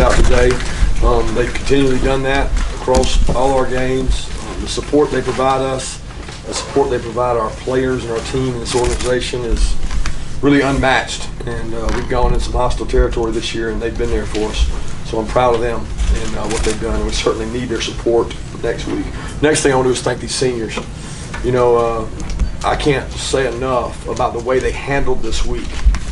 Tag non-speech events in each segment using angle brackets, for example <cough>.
out today. Um, they've continually done that across all our games. Um, the support they provide us, the support they provide our players and our team and this organization is really unmatched. And uh, we've gone in some hostile territory this year, and they've been there for us. So I'm proud of them and uh, what they've done. And we certainly need their support next week. Next thing I want to do is thank these seniors. You know, uh, I can't say enough about the way they handled this week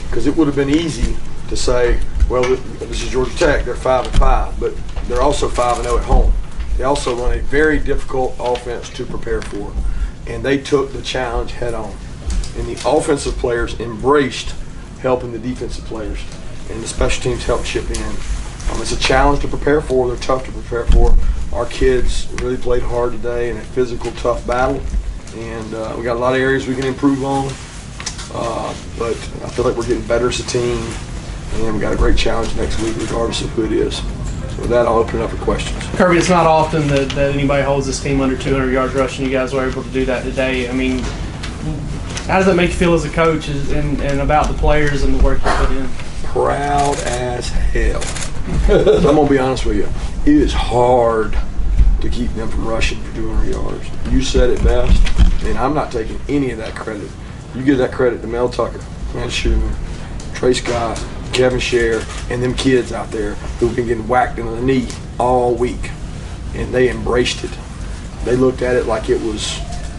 because it would have been easy to say, well, this is Georgia Tech. They're five and five, but they're also five and zero at home. They also run a very difficult offense to prepare for, and they took the challenge head on. And the offensive players embraced helping the defensive players, and the special teams helped chip in. Um, it's a challenge to prepare for. They're tough to prepare for. Our kids really played hard today in a physical, tough battle, and uh, we got a lot of areas we can improve on. Uh, but I feel like we're getting better as a team, and we got a great challenge next week, regardless of who it is. So with that, I'll open it up for questions. Kirby, it's not often that, that anybody holds this team under 200 yards rushing. You guys were able to do that today. I mean, how does that make you feel as a coach and, and about the players and the work you put in? proud as hell. <laughs> I'm gonna be honest with you. It is hard to keep them from rushing for 200 yards. You said it best, and I'm not taking any of that credit. You give that credit to Mel Tucker, Grant Schumann, Tray Scott, Kevin Sherrer, and them kids out there who've been getting whacked in the knee all week, and they embraced it. They looked at it like it was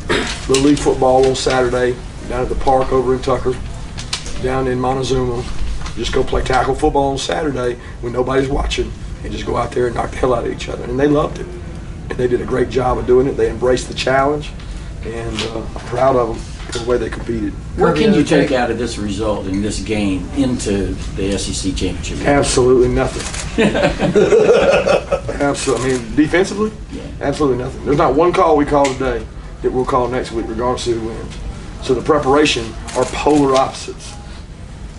<clears throat> Little League football on Saturday down at the park over in Tucker, down in Montezuma. Just go play tackle football on Saturday when nobody's watching and just go out there and knock the hell out of each other. And they loved it. And they did a great job of doing it. They embraced the challenge. And uh, I'm proud of them the way they competed. What can you take out of this result in this game into the SEC championship? game? Absolutely nothing. <laughs> Absolutely. I mean, defensively, absolutely nothing. There's not one call we call today that we'll call next week, regardless of who wins. So the preparation are polar opposites.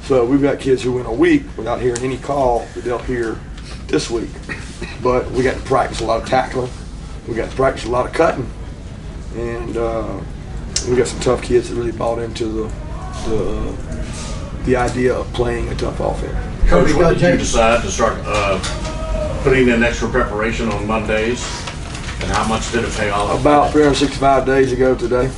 So we've got kids who went a week without hearing any call that they'll hear this week. But we got to practice a lot of tackling. We got to practice a lot of cutting. And uh, we got some tough kids that really bought into the, the, the idea of playing a tough offense. Coach, when did you decide to start uh, putting in extra preparation on Mondays? And how much did it pay off? About 365 days ago today, <laughs>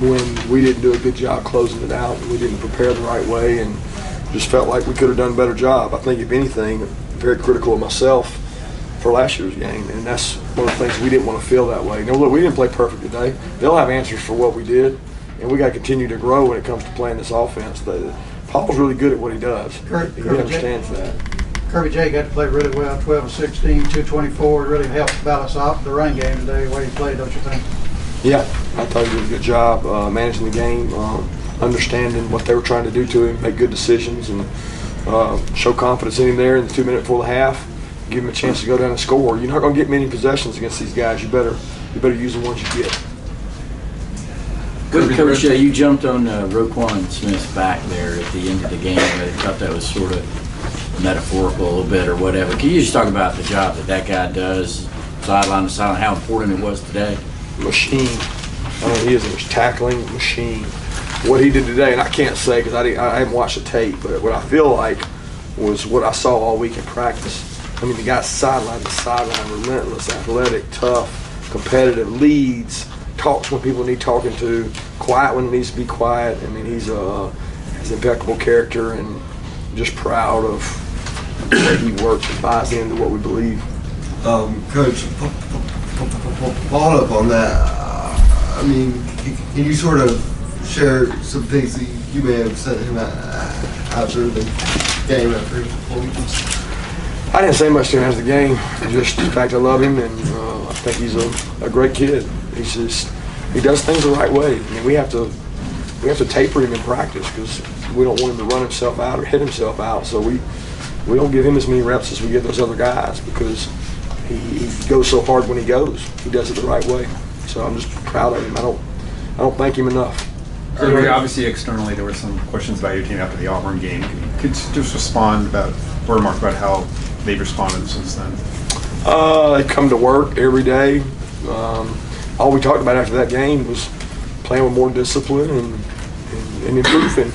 when we didn't do a good job closing it out, we didn't prepare the right way, and just felt like we could have done a better job. I think, if anything, very critical of myself for last year's game, and that's one of the things we didn't want to feel that way. Now, look, we didn't play perfect today. They'll have answers for what we did, and we got to continue to grow when it comes to playing this offense. The, Paul's really good at what he does. He Kurt, understands that. Kirby J got to play really well, 12 of 16, 224. It really helped balance out the run game today, the way he played, don't you think? Yeah, I thought he did a good job uh, managing the game, um, understanding what they were trying to do to him, make good decisions, and uh, show confidence in him there in the two minute before the half. Give him a chance to go down and score. You're not going to get many possessions against these guys. You better you better use the ones you get. Good, Coach, uh, you jumped on uh, Roquan Smith's back there at the end of the game. I thought that was sort of metaphorical a little bit or whatever. Can you just talk about the job that that guy does, sideline to sideline, how important it was today? Machine. Mean, he is a tackling machine. What he did today, and I can't say because I, didn't- I haven't watched the tape, but what I feel like was what I saw all week in practice. I mean, the guy's sideline to sideline, relentless, athletic, tough, competitive, leads, talks when people need talking to, quiet when he needs to be quiet. I mean, he's a he's impeccable character, and just proud of the way he works and buys into what we believe. Um, Coach, follow up on that. uh, I mean, can you sort of share some things that you may have said to him uh, after the game, after performance? I didn't say much to him after the game. Just the fact I love him, and uh, I think he's a, a great kid. He's just he does things the right way. I mean, we have to we have to taper him in practice because we don't want him to run himself out or hit himself out. So we we don't give him as many reps as we give those other guys because he, he goes so hard when he goes. He does it the right way. So I'm just proud of him. I don't I don't thank him enough. Obviously externally, there were some questions about your team after the Auburn game. Could you just respond about, or remark about how they've responded since then? Uh, they come to work every day. Um, all we talked about after that game was playing with more discipline and, and, and improving.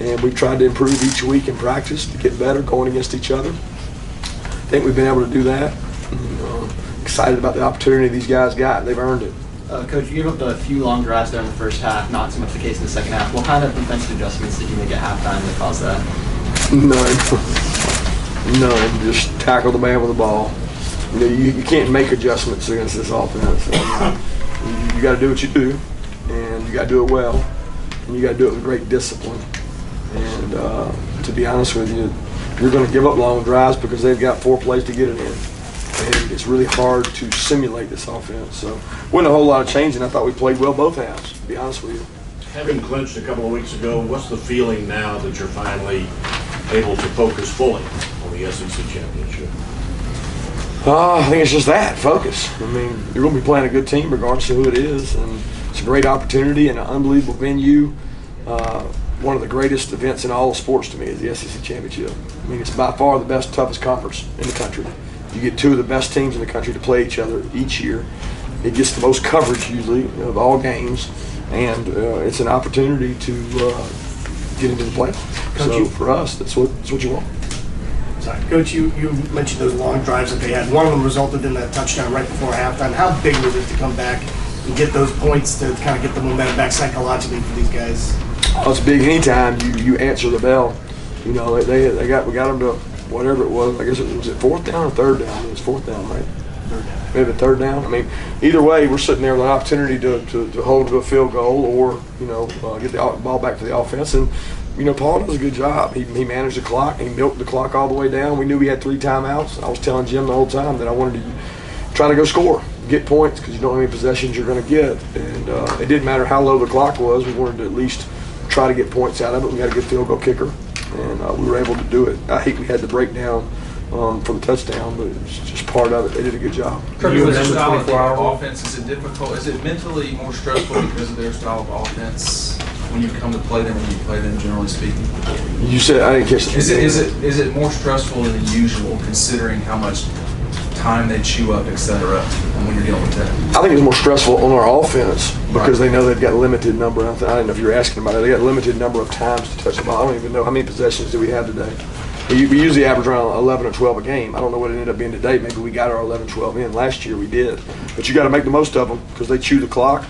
and we've tried to improve each week in practice to get better, going against each other. I think we've been able to do that. And, uh, excited about the opportunity these guys got. They've earned it. Uh, Coach, you gave up a few long drives there in the first half, not so much the case in the second half. What kind of defensive adjustments did you make at halftime that caused that? None. <laughs> None. Just tackle the man with the ball. You know, you, you can't make adjustments against this offense. You, you got to do what you do, and you got to do it well, and you got to do it with great discipline. And uh, to be honest with you, you're going to give up long drives because they've got four plays to get it in. And it's really hard to simulate this offense. So, wasn't a whole lot of changing. I thought we played well both halves, to be honest with you. Having clinched a couple of weeks ago, what's the feeling now that you're finally able to focus fully the SEC championship? Uh, I think it's just that focus. I mean, you're going to be playing a good team regardless of who it is, and it's a great opportunity and an unbelievable venue. Uh, one of the greatest events in all of sports to me is the SEC championship. I mean, it's by far the best, toughest conference in the country. You get two of the best teams in the country to play each other each year. It gets the most coverage usually of all games, and uh, it's an opportunity to uh, get into the playoffs. So you- for us, that's what that's what you want. Coach, you, you mentioned those long drives that they had. One of them resulted in that touchdown right before halftime. How big was it to come back and get those points to kind of get the momentum back psychologically for these guys? Oh, it's big anytime you, you answer the bell. You know, they, they, they got we got them to whatever it was. I guess it was it fourth down or third down. It was fourth down, right? Maybe third down. I mean, either way, we're sitting there with an opportunity to, to, to hold to a field goal or you know uh, get the ball back to the offense. And you know, Paul does a good job. He, he managed the clock. He milked the clock all the way down. We knew we had three timeouts. I was telling Jim the whole time that I wanted to try to go score, get points because you don't know how many possessions you're going to get. And uh, it didn't matter how low the clock was. We wanted to at least try to get points out of it. We got a good field goal kicker, and uh, we were able to do it. I hate we had the breakdown um, for the touchdown, but it's just part of it. They did a good job. Kirby, You with their style of hour offense, is it difficult? Is it mentally more stressful because of their style of offense when you come to play them when you play them, generally speaking? You said I didn't catch. Is it is it is it more stressful than usual considering how much time they chew up, et cetera, when you're dealing with that? I think it's more stressful on our offense because they know they've got a limited number. I don't know if you're asking about it. They got a limited number of times to touch the ball. I don't even know how many possessions do we have today. We we usually average around 11 or 12 a game. I don't know what it ended up being today. Maybe we got our 11, 12 in. Last year we did. But you got to make the most of them because they chew the clock.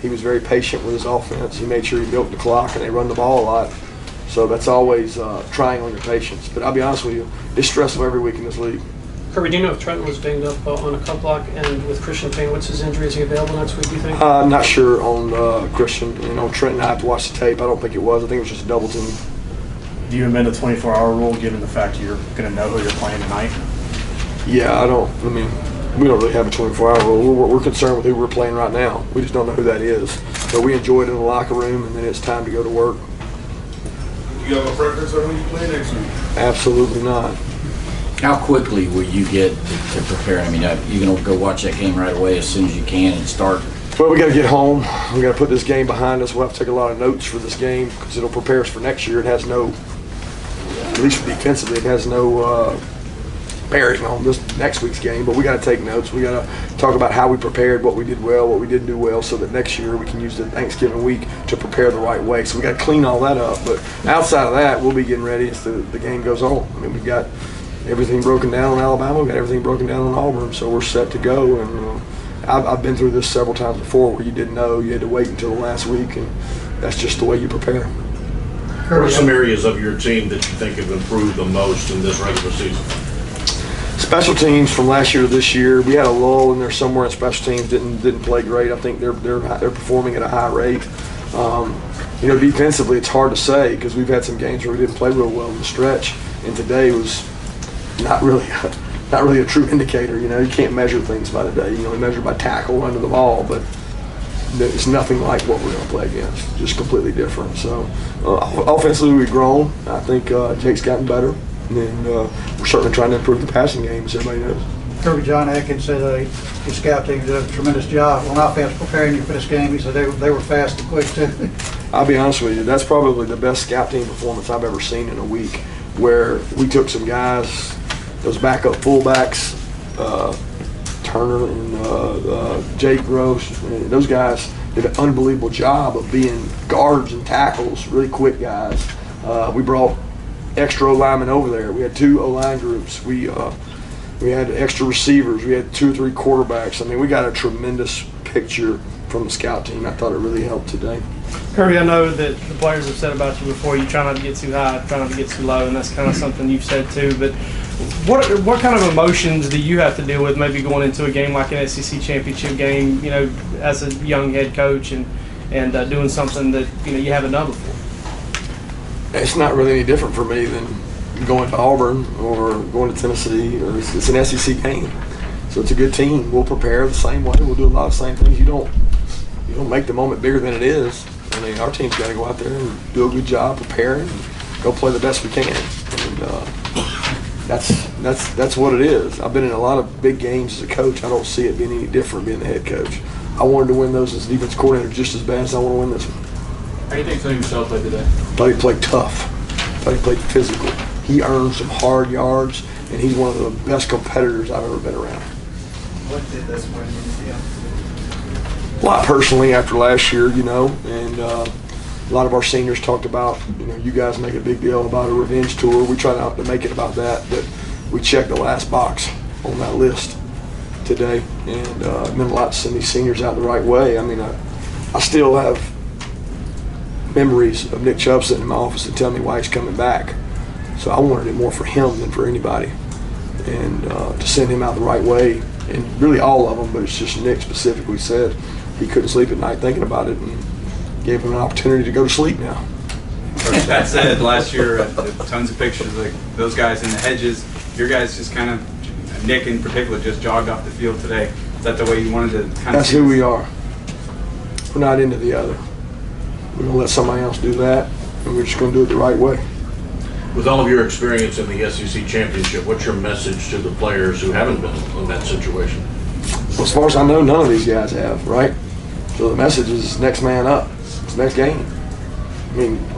He was very patient with his offense. He made sure he built the clock and they run the ball a lot. So that's always uh, trying on your patience. But I'll be honest with you, it's stressful every week in this league. Kirby, do you know if Trenton was banged up uh, on a cut block and with Christian Payne, what's his injury? Is he available next week, do you think? Uh, I'm not sure on uh, Christian. You know, Trenton, I have to watch the tape. I don't think it was. I think it was just a double team. Do you amend the 24-hour rule given the fact you're going to know who you're playing tonight? Yeah, I don't. I mean, we don't really have a 24-hour rule. We're, we're concerned with who we're playing right now. We just don't know who that is. But we enjoy it in the locker room, and then it's time to go to work. You have a preference on who you play next week? Absolutely not. How quickly will you get to to prepare? I mean, uh, you gonna go watch that game right away as soon as you can and start? Well, we got to get home. We got to put this game behind us. We'll have to take a lot of notes for this game because it'll prepare us for next year. It has no, at least defensively, it has no uh, bearing on this next week's game. But we got to take notes. We got to talk about how we prepared, what we did well, what we didn't do well, so that next year we can use the Thanksgiving week to prepare the right way. So we got to clean all that up. But outside of that, we'll be getting ready as the, the game goes on. I mean, we've got everything broken down on Alabama. We've got everything broken down on Auburn. So we're set to go. And uh, I've, I've been through this several times before where you didn't know. You had to wait until the last week. And that's just the way you prepare. What are some areas of your team that you think have improved the most in this regular season? Special teams from last year to this year, we had a lull in there somewhere. And special teams didn't didn't play great. I think they're they're they're performing at a high rate. Um, you know, defensively, it's hard to say because we've had some games where we didn't play real well in the stretch, and today was not really a, not really a true <laughs> indicator. You know, you can't measure things by the day. You know, we measure by tackle under the ball, but it's nothing like what we're going to play against. Just completely different. So, uh, offensively, we've grown. I think uh, Jake's gotten better, and uh, we're certainly trying to improve the passing game, as everybody knows. Kirby John Atkins said uh, his scout team did a tremendous job on offense preparing you for this game. He said they, were- they were fast and quick too. <laughs> I'll be honest with you, that's probably the best scout team performance I've ever seen in a week, where we took some guys, those backup fullbacks, uh, Turner and uh, uh, Jake Gross, and those guys did an unbelievable job of being guards and tackles, really quick guys. Uh, we brought extra O linemen over there. We had two O line groups. We uh, we had extra receivers. We had two or three quarterbacks. I mean, we got a tremendous picture from the scout team. I thought it really helped today. Kirby, I know that the players have said about you before. You try not to get too high, try not to get too low, and that's kind of something you've said too. But what what kind of emotions do you have to deal with, maybe going into a game like an SEC championship game? You know, as a young head coach and and uh, doing something that you know you haven't done before. It's not really any different for me than going to Auburn or going to Tennessee. Or it's, it's an SEC game, so it's a good team. We'll prepare the same way. We'll do a lot of the same things. You don't you don't make the moment bigger than it is. I mean, our team's got to go out there and do a good job preparing, and go play the best we can. And uh, that's that's that's what it is. I've been in a lot of big games as a coach. I don't see it being any different being the head coach. I wanted to win those as defense coordinator just as bad as I want to win this one. How do you think Sony Michel played today? Thought he played tough. Thought he played physical. He earned some hard yards, and he's one of the best competitors I've ever been around. What did this win mean to you? a lot personally after last year, you know, and uh, a lot of our seniors talked about, you know, you guys make a big deal about a revenge tour. We try not to make it about that, but we checked the last box on that list today, and uh, it meant a lot to send these seniors out the right way. I mean, I, I still have memories of Nick Chubb sitting in my office and telling me why he's coming back. So I wanted it more for him than for anybody, and uh, to send him out the right way, and really all of them, but it's just Nick specifically said he couldn't sleep at night thinking about it, and gave him an opportunity to go to sleep now. That said, last year, uh, tons of pictures like those guys in the hedges. Your guys just kind of, Nick in particular, just jogged off the field today. Is that the way you wanted to kind of? That's who we are. We're not into the other. We're gonna let somebody else do that, and we're just gonna do it the right way. With all of your experience in the SEC championship, what's your message to the players who haven't been in that situation? Well, as far as I know, none of these guys have, right? So the message is next man up. Next game. I mean,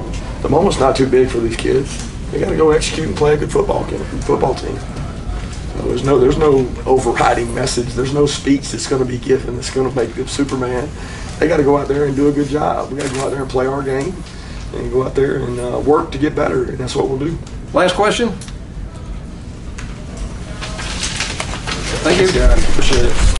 the moment's not too big for these kids. They got to go execute and play a good football game, football team. So there's no there's no overriding message. There's no speech that's going to be given that's going to make them Superman. They got to go out there and do a good job. We got to go out there and play our game and go out there and uh, work to get better, and that's what we'll do. Last question. Thank you. Appreciate it.